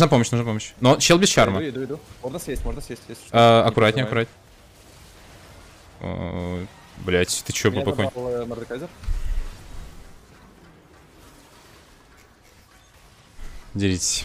Нужна помощь, нужна помощь. Но чел без чарма. Иду, иду, иду. Можно съесть, можно съесть. съесть. А, аккуратнее, переживай. аккуратнее. Блять, ты чё, Меня попаконь? э, Деритесь.